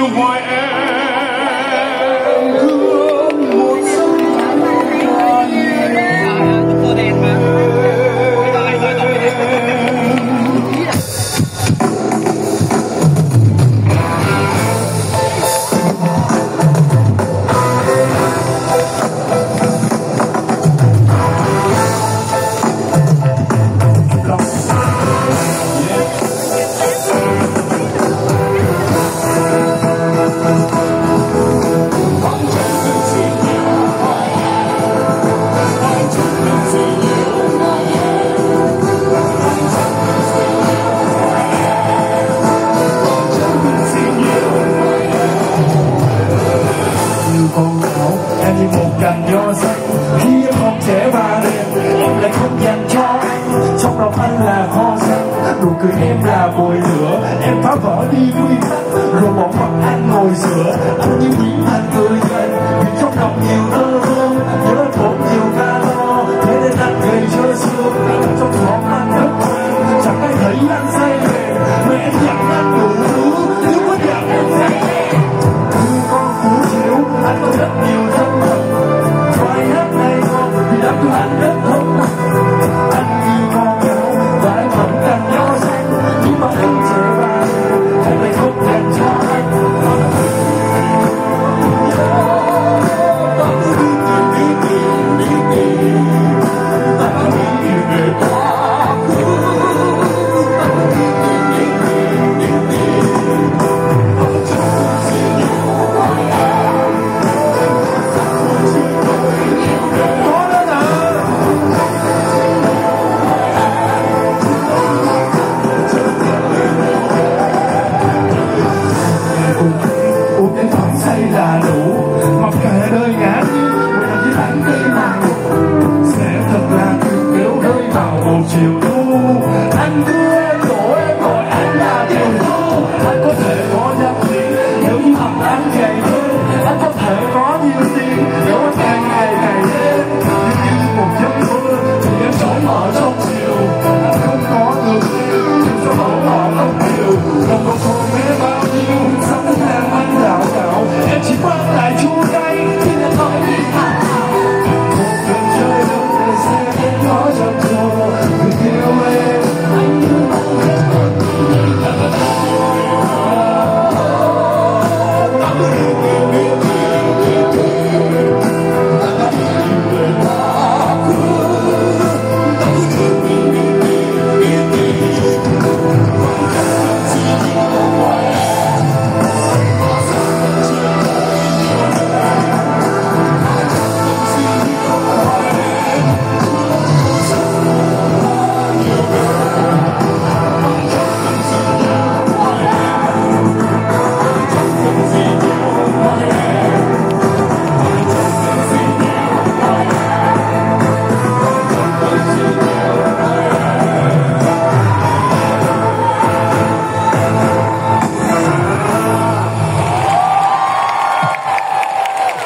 you why màu sắc khi học trẻ và liền, em lại không dành cho anh. Trong lòng anh là kho xanh nụ cười em là mồi lửa. Em phá vỡ đi quy tắc, rồi bỏ mặt anh ngồi sửa